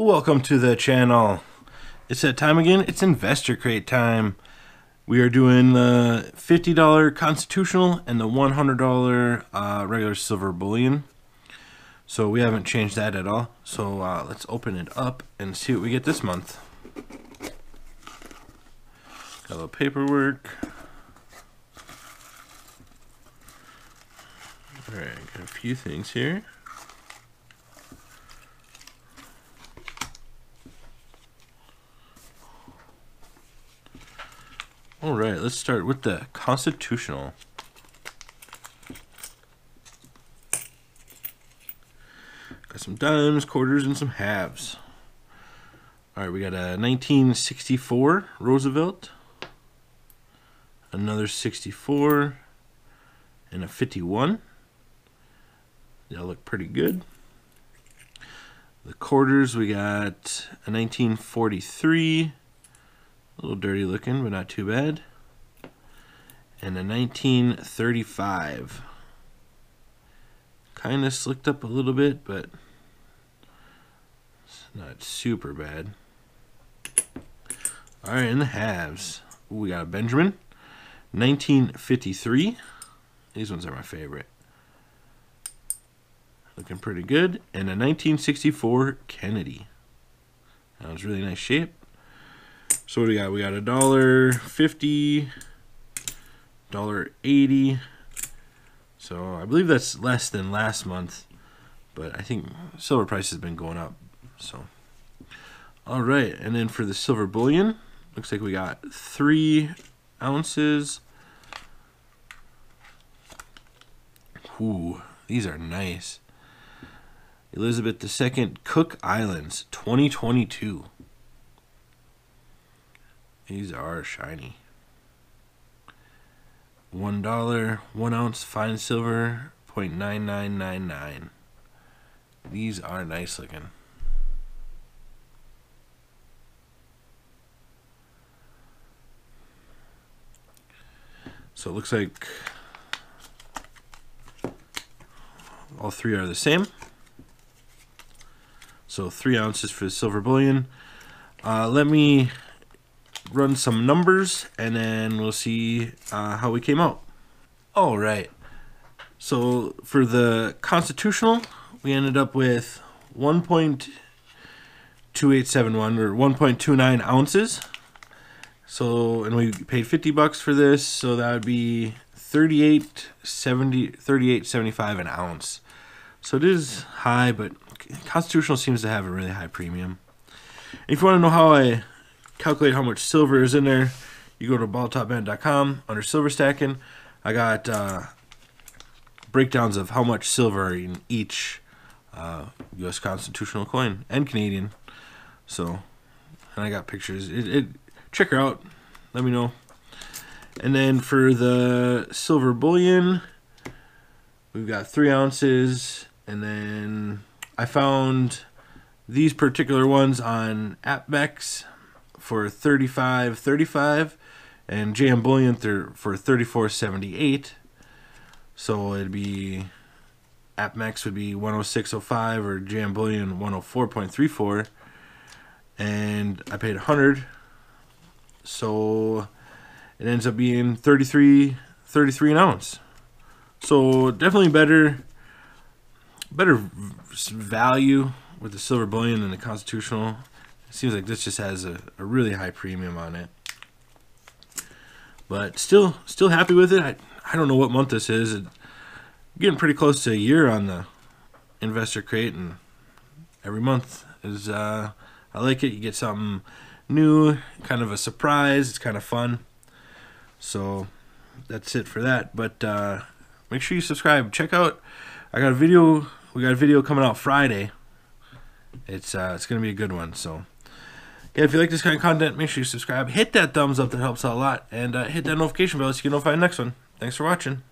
Welcome to the channel. It's that time again. It's Investor Crate time. We are doing the $50 constitutional and the $100 uh, regular silver bullion. So we haven't changed that at all. So uh, let's open it up and see what we get this month. Got a little paperwork. Alright, got a few things here. All right, let's start with the constitutional. Got some dimes, quarters, and some halves. All right, we got a 1964 Roosevelt, another 64, and a 51. They all look pretty good. The quarters, we got a 1943, a little dirty looking, but not too bad. And a 1935. Kind of slicked up a little bit, but it's not super bad. All right, in the halves, we got a Benjamin, 1953. These ones are my favorite. Looking pretty good. And a 1964 Kennedy. That was really nice shape. So what do we got? We got a dollar fifty, dollar eighty. So I believe that's less than last month, but I think silver price has been going up. So all right, and then for the silver bullion, looks like we got three ounces. Ooh, these are nice. Elizabeth II Cook Islands 2022. These are shiny. One dollar, one ounce fine silver, 0.9999. These are nice looking. So it looks like all three are the same. So three ounces for the silver bullion. Uh, let me run some numbers and then we'll see uh, how we came out. All right. So for the constitutional, we ended up with 1.2871 or 1.29 ounces. So and we paid 50 bucks for this, so that would be 38.70 38.75 an ounce. So it is high, but constitutional seems to have a really high premium. If you want to know how I calculate how much silver is in there, you go to bottletopbandit.com under silver stacking. I got uh, breakdowns of how much silver in each uh, U.S. constitutional coin and Canadian. So, and I got pictures. It, it check her out. Let me know. And then for the silver bullion, we've got three ounces, and then I found these particular ones on APMEX for 35 35 and JM Bullion th- for 34.78 so it'd be APMEX would be 106.05 or JM Bullion 104.34 and I paid 100 so it ends up being 33 33 an ounce. So definitely better better value with the silver bullion than the constitutional seems like this just has a, a really high premium on it. But still, still happy with it. I, I don't know what month this is. It, getting pretty close to a year on the investor crate, and every month is uh, I like it. You get something new, kind of a surprise. It's kind of fun. So that's it for that. But uh, make sure you subscribe. Check out. I got a video. We got a video coming out Friday. It's uh, it's gonna be a good one. So yeah, if you like this kind of content, make sure you subscribe. Hit that thumbs up, that helps out a lot. And uh, hit that notification bell so you notify the next one. Thanks for watching.